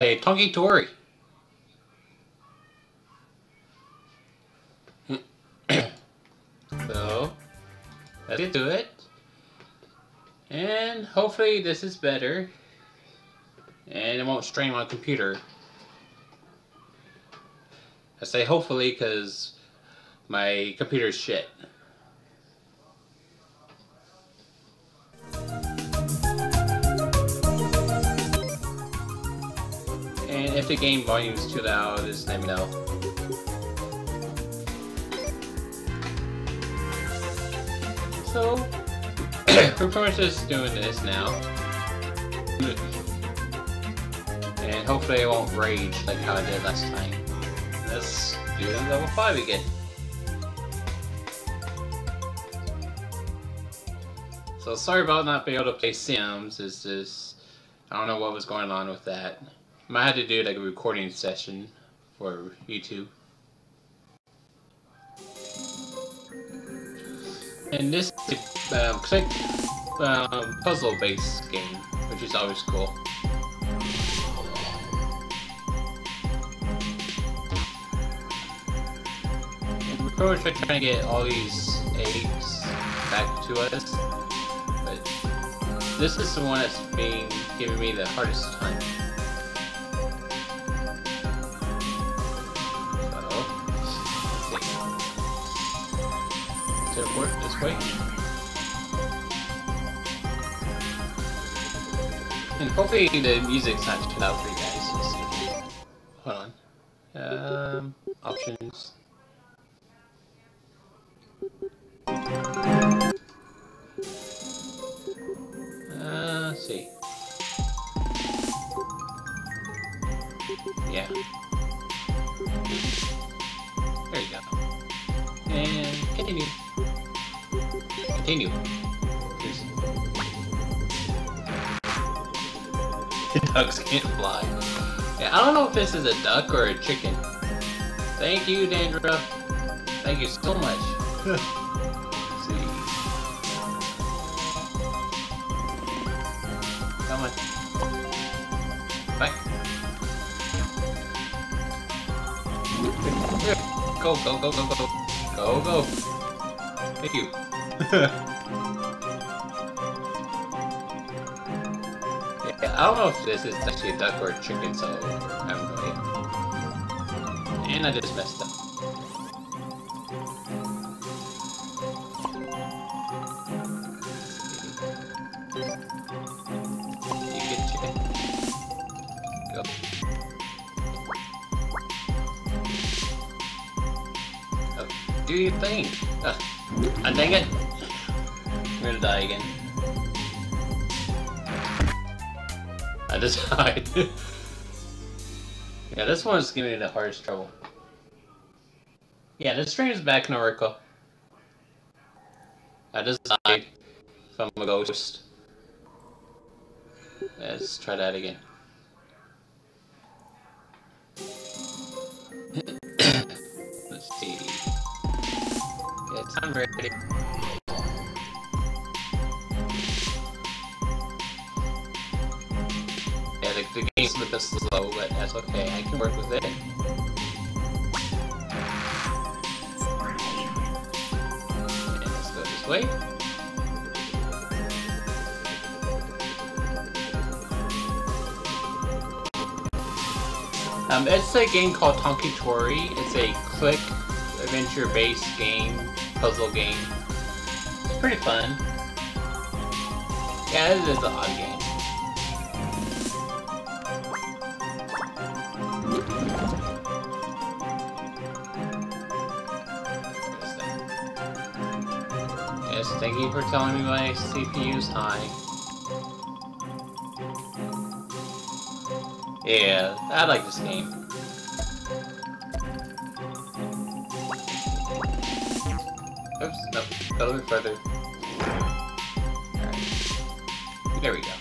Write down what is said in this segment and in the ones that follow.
play Toki Tori. so, let's get to it. And hopefully this is better. And it won't strain my computer. I say hopefully because my computer's shit. If the game volume is too loud, just let me know. So, we're pretty much just doing this now. And hopefully it won't rage like how I did last time. Let's do level 5 again. So sorry about not being able to play Sims, it's just, I don't know what was going on with that. Might have to do like a recording session for YouTube. And this is a um, click um, puzzle-based game, which is always cool. And we're pretty much trying to get all these eggs back to us, but this is the one that's being giving me the hardest time. Hopefully the music's not too loud for you Ducks can't fly. Yeah, I don't know if this is a duck or a chicken. Thank you, Dandruff. Thank you so much. See. Come on. Bye. Go, go, go, go, go. Go, go. Thank you. I don't know if this is actually a duck or a chicken, so I no idea. And I just messed up. Chicken. Go. Oh, do your thing. Uh, ah, dang it. I'm gonna die again. I just yeah, this one's giving me the hardest trouble. Yeah, this stream is back in Oracle. I just died from a ghost. Let's try that again. Let's see. Yes, I'm ready. Yeah, the, game's a bit slow, but that's okay. I can work with it. And let's go this way. Um, it's a game called Toki Tori. It's a click adventure-based game, puzzle game. It's pretty fun. Yeah, it is an odd game. You for telling me my CPU's high. Yeah, I like this game. Oops, no, a little bit further. Alright. There we go.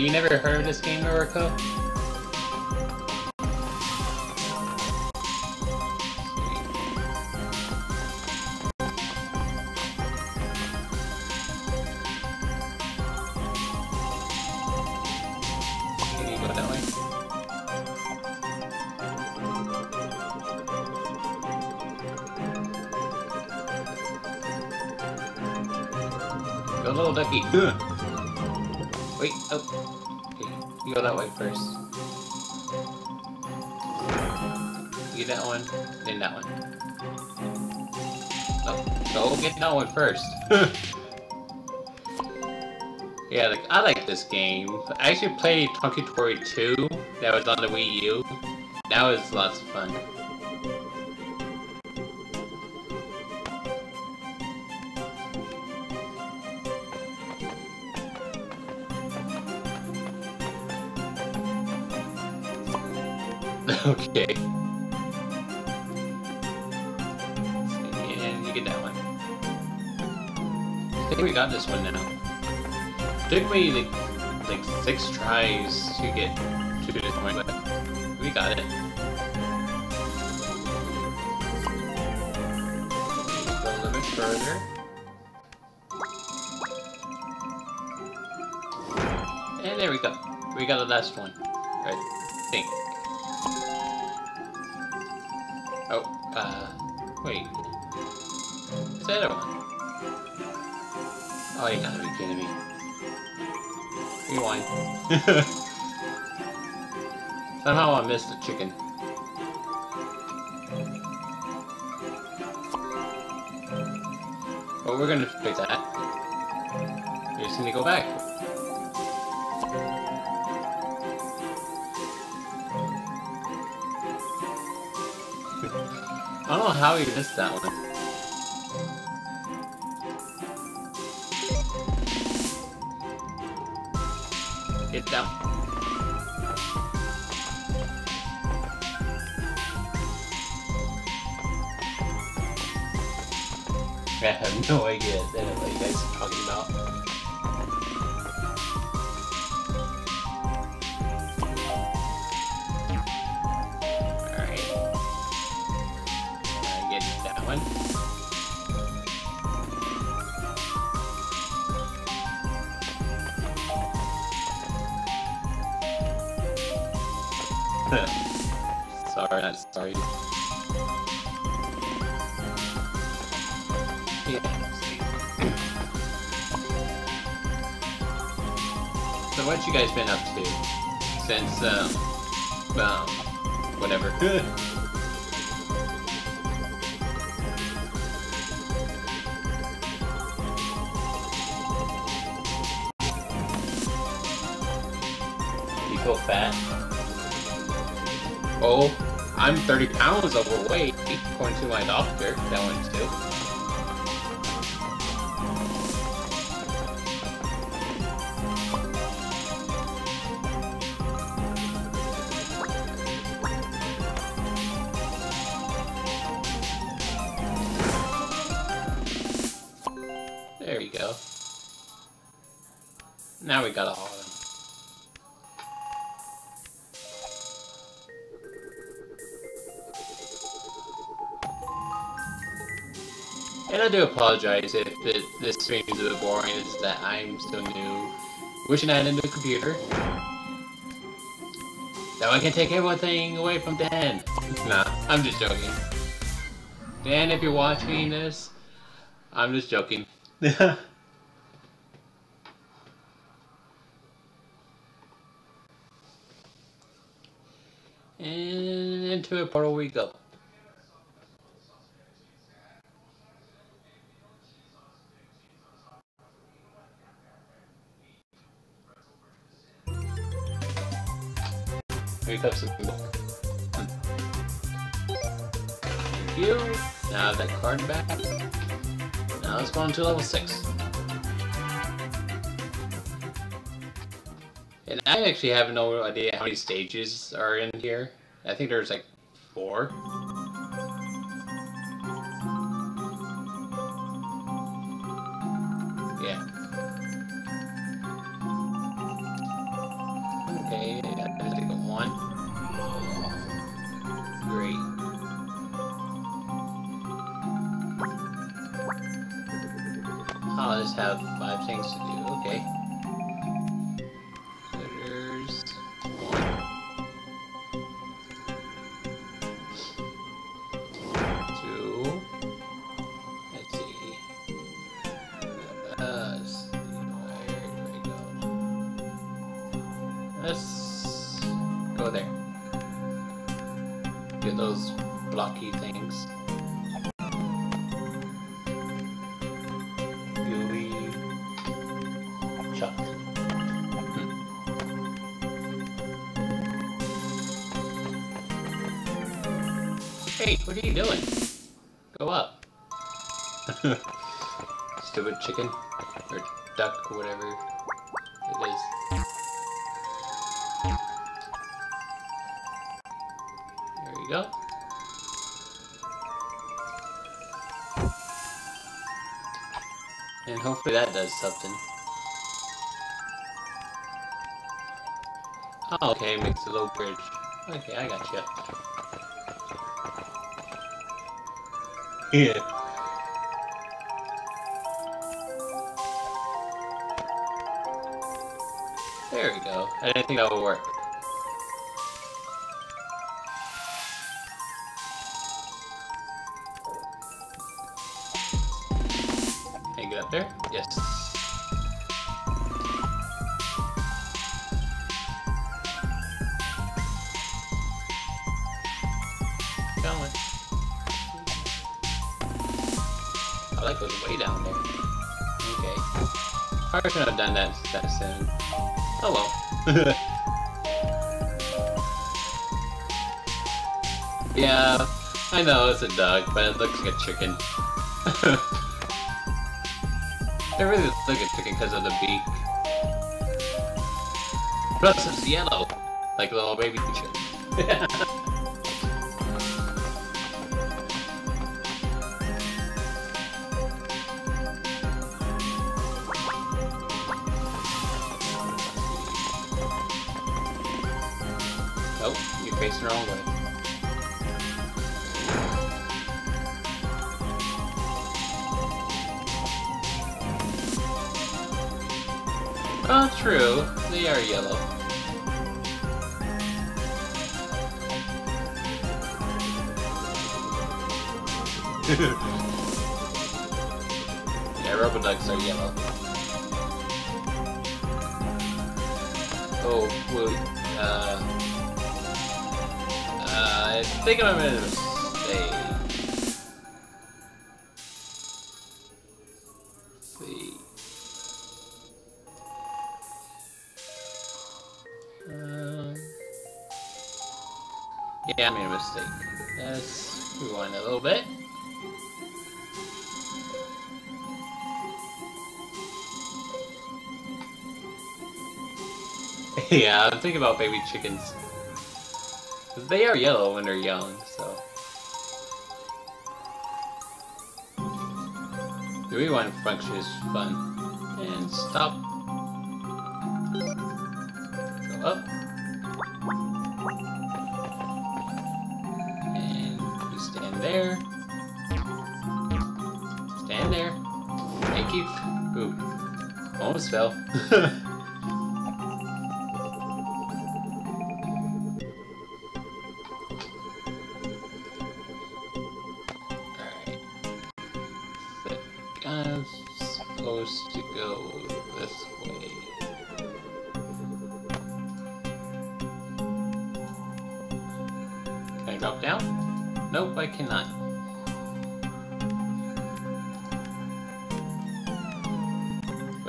You never heard of this game, Noriko? Get that one, then that one. Oh, go get that one first. yeah, like, I like this game. I actually played Toki Tori 2 that was on the Wii U. That was lots of fun. okay. Think we got this one now. Took me like, like six tries to get to this point, but we got it. Go a little bit further. And there we go. We got the last one. I think. Oh, uh, wait. The other one? Oh, you gotta be kidding me. Rewind. Somehow I missed the chicken. But we're gonna fix that. We're just gonna go back. I don't know how you missed that one. No idea you guys are talking about. Alright. I get that one. sorry, sorry. So what you guys been up to since um um whatever. Good. You feel fat? Oh, I'm 30 pounds overweight, according to my doctor. That one too. And I do apologize if this stream is a bit boring, it's that I'm still new. Wishing I had a new computer. Now I can take everything away from Dan. nah, I'm just joking. Dan, if you're watching this, I'm just joking. and into a portal we go. Thank you. Now have that card back. Now let's go on to level 6. And I actually have no idea how many stages are in here. I think there's like four. Yeah. Okay, I one. Great. I'll just have five things to do. Okay. Chicken. Or duck, or whatever it is. There you go. And hopefully that does something. Oh, okay, makes a little bridge. Okay, I got you. Yeah. There we go. I didn't think that would work. yeah, I know it's a duck, but it looks like a chicken. it really looks like a chicken because of the beak. Plus it's yellow, like a little baby chicken. the way. Oh, true. They are yellow. yeah, rubber ducks are yellow. Oh, wait. I think I'm in a mistake. yeah, I made a mistake. Let's rewind a little bit. yeah, I'm thinking about baby chickens. 'Cause They are yellow when they're young, so. The rewind function is fun. And stop. Go up. And you stand there. Stand there. Thank you. Ooh. Almost fell.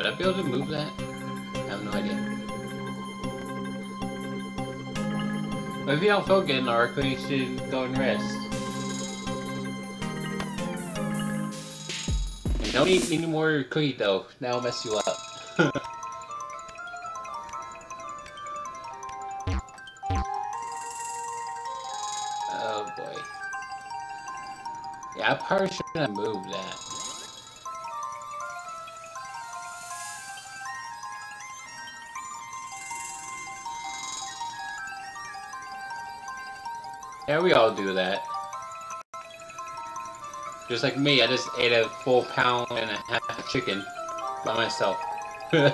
Would I be able to move that? I have no idea. You don't feel good in Oracle, you should go and rest. And don't eat any more cookie dough. That'll mess you up. oh boy. Yeah, I probably shouldn't have moved that. Yeah, we all do that. Just like me, I just ate a full pound and a half of chicken by myself. I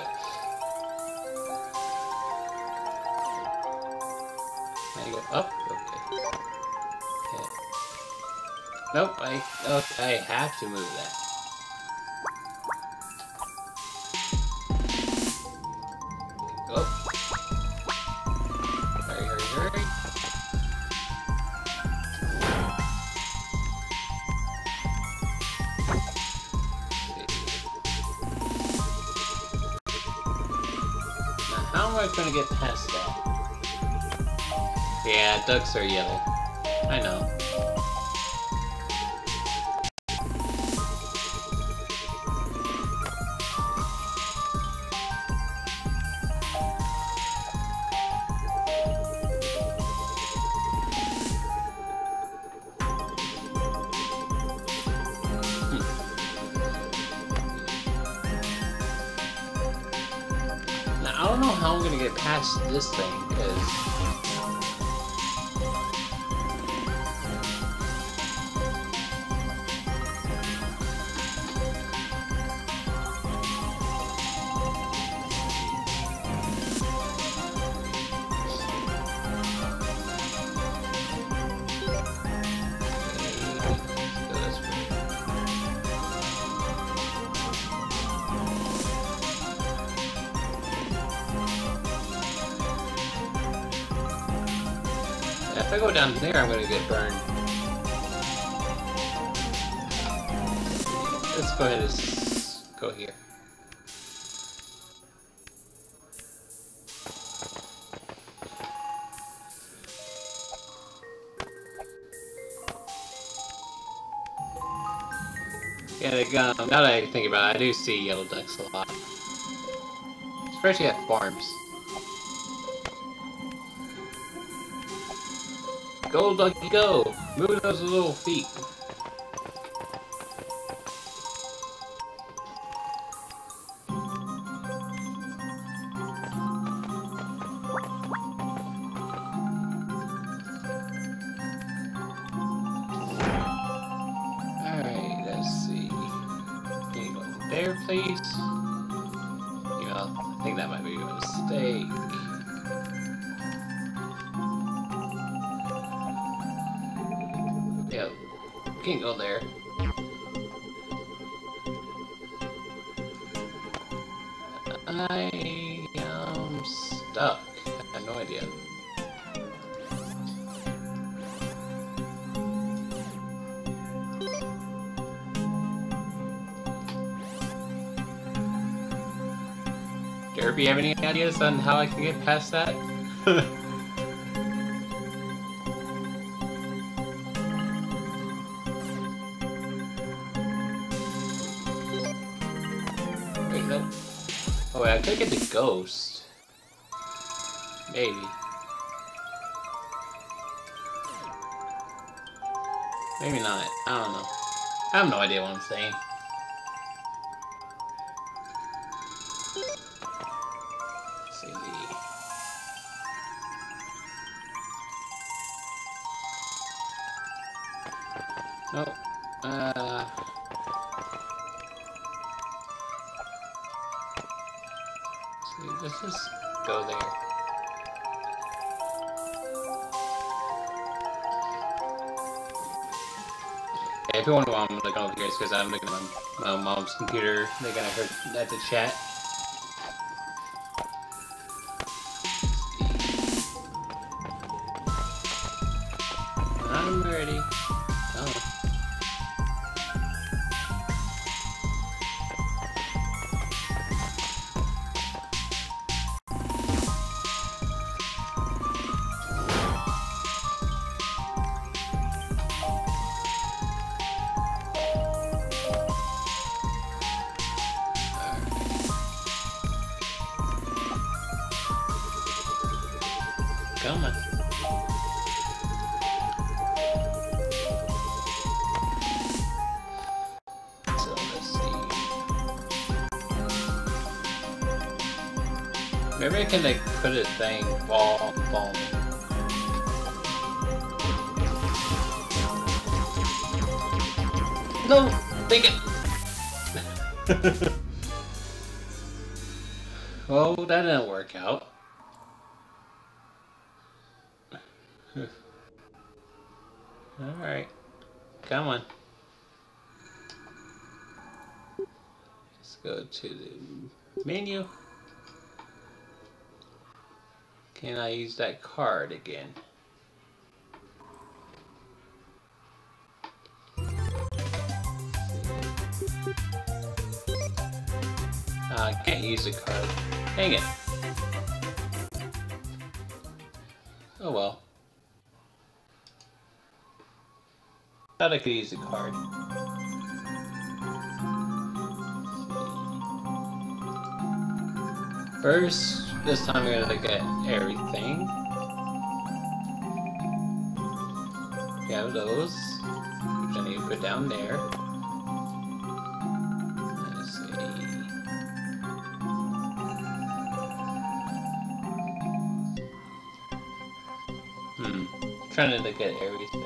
go up? Okay. okay. Nope, I okay, I have to move that. Gonna get past that? Yeah, ducks are yellow. I know. This thing, If I go down there, I'm gonna get burned. Let's go ahead and go here. Now that I think about it, I do see yellow ducks a lot. Especially at farms. Go, Ducky, go! Move those little feet. There, please? Know, I think that might be a mistake. You can go there. I am stuck. I have no idea. Derby, have any ideas on how I can get past that? I get the ghost. Maybe. Maybe not. I don't know. I have no idea what I'm saying. See. Uh. Let's just go there. Yeah, if you wonder why I'm looking over here, it's because I'm looking at my, my mom's computer. They're gonna hurt at the chat. Maybe I can like put a thing ball ball. No, think it. well, that didn't work out. Alright. Come on. Let's go to the menu. Can I use that card again? Uh, I uh, can't use the card. Hang it. Oh well. Thought I could use the card. First, this time we're gonna at everything. Have those, which I need to put down there. Hmm. Trying to at everything.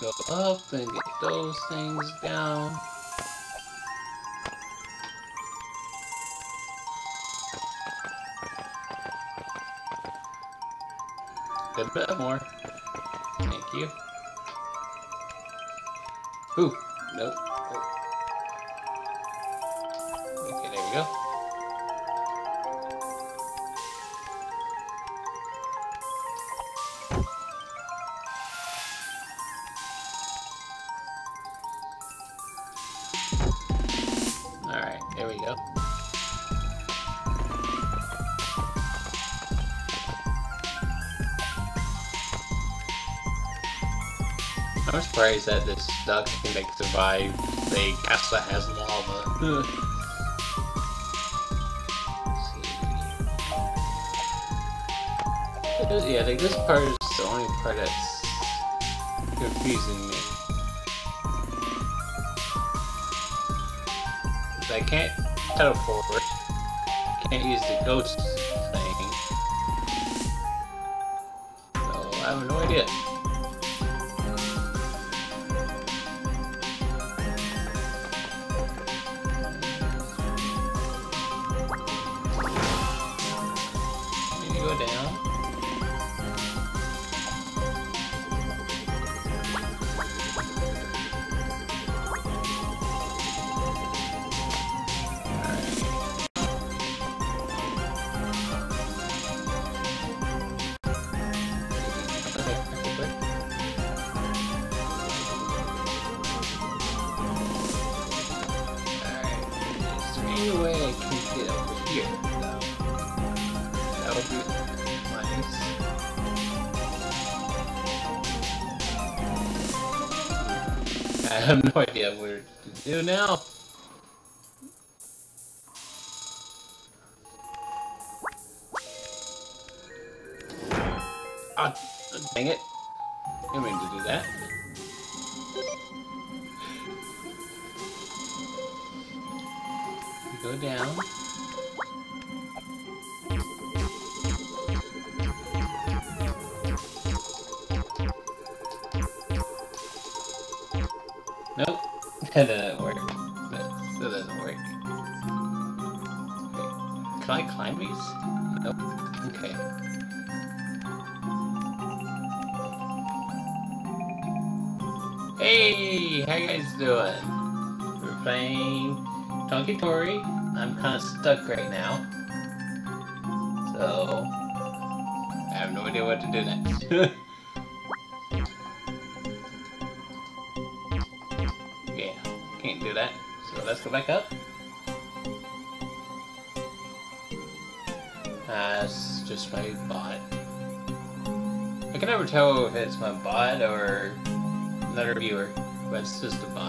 Go up and get those things down. A bit more. Thank you. Ooh, nope. Surprised that this duck can like survive a castle that has lava. See. Yeah, like this part is the only part that's confusing me. I can't teleport. Can't use the ghost thing. So I have no idea. Dang it. I mean to do that. Go down. Nope, that doesn't work. That doesn't work. Okay. Can I climb these? Nope. Okay. Hey, how you guys doing? We're playing Toki Tori. I'm kind of stuck right now. So, I have no idea what to do next. yeah, can't do that. So let's go back up. That's just my bot. I can never tell if it's my bot or another viewer, but it's just a bot.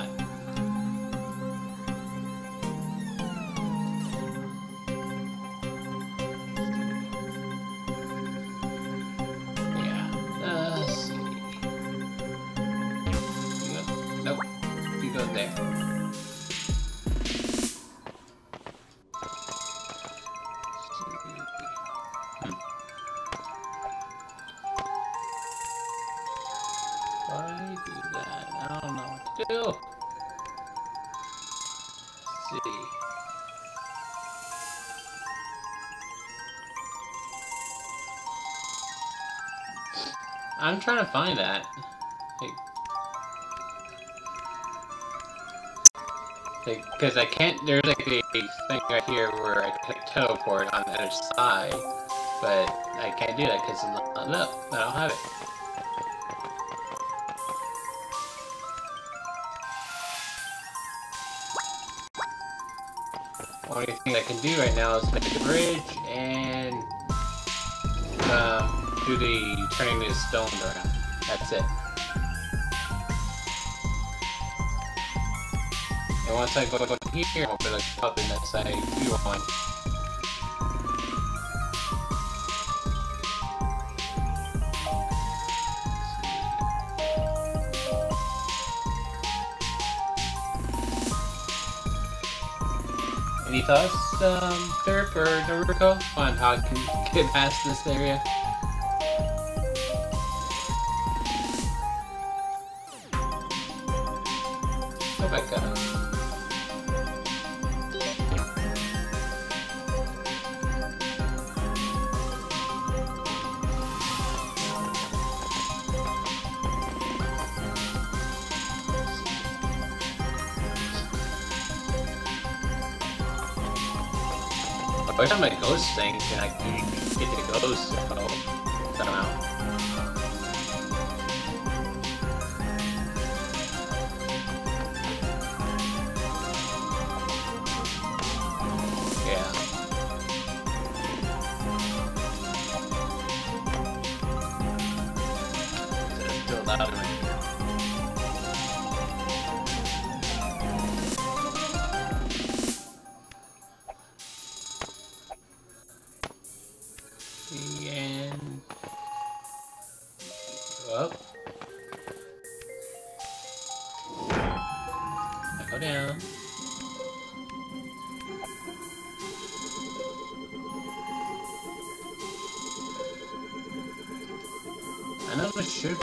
I'm trying to find that. Because I can't, there's like a thing right here where I can teleport on the other side, but I can't do that because it's not up. I don't have it. Only thing I can do right now is make a bridge do the turning the stone around. That's it. And once I go up here, I'll put a cup in that side view on. Any thoughts, um, Derp or Naruko, on how I can get past this area?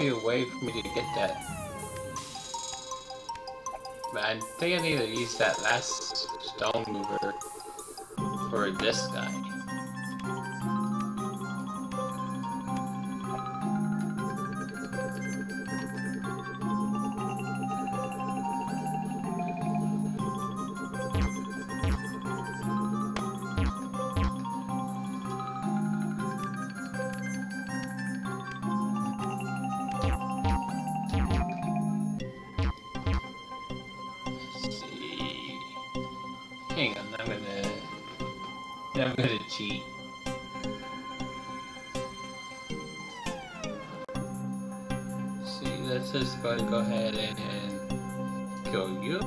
A way for me to get that. But I think I need to use that last stone mover for this guy. I'm gonna cheat. See, let's just go go ahead and kill you.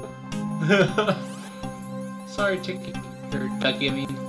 Sorry, Chicky or Ducky. I mean.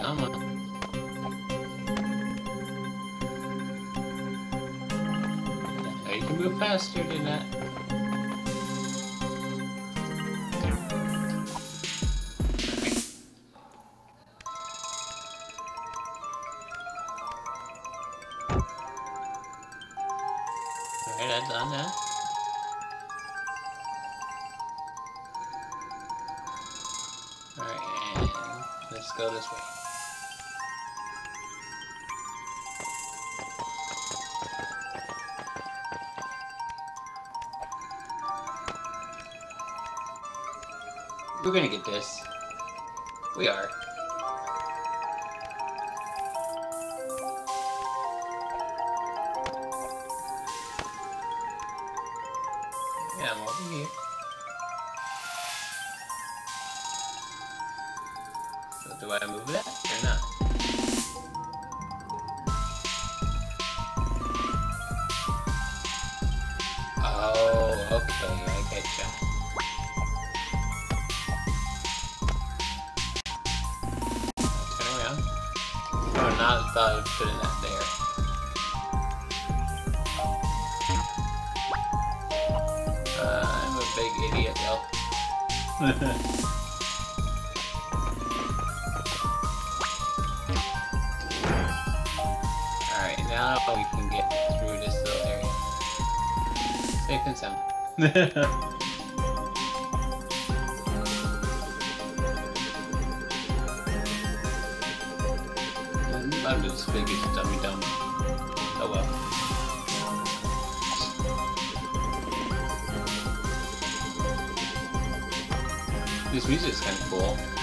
Come on. Now you can move faster than that. We're gonna get this. We are. Yeah, I'm over here. So do I move that or not? Oh, okay, thought of putting that there. Uh, I'm a big idiot, though. Alright, now we can get through this little area. Safe and sound. I'm just big as dummy dumb. Oh well. This kind of cool.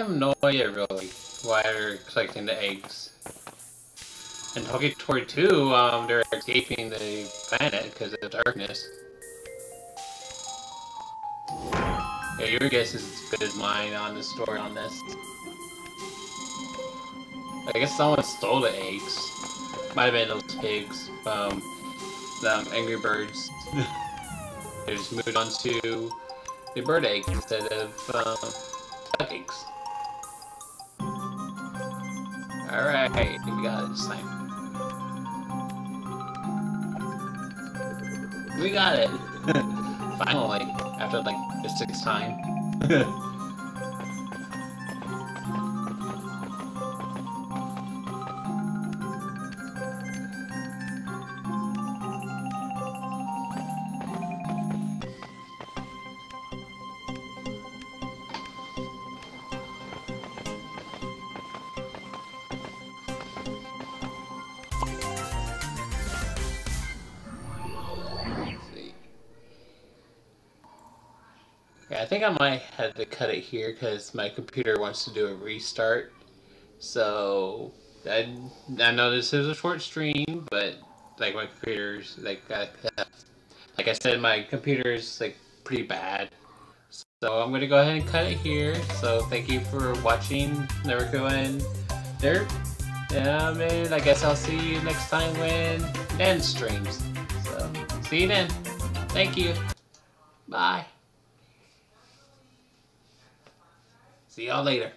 Have no idea really why they're collecting the eggs. In Toki Tori 2, um, they're escaping the planet because of darkness. Yeah, your guess is as good as mine on the story on this. I guess someone stole the eggs. Might have been those pigs. Um, the Angry Birds. they just moved on to the bird egg instead of uh, duck eggs. Alright, we got it this time. We got it! Finally, after like the sixth time. I think I might have to cut it here because my computer wants to do a restart. So I, I know this is a short stream, but like my computer's like uh, like I said, my computer's like pretty bad. So I'm gonna go ahead and cut it here. So thank you for watching Naruto and Dirt. Yeah, man. I guess I'll see you next time when Nen streams. So see you then. Thank you. Bye. See y'all later.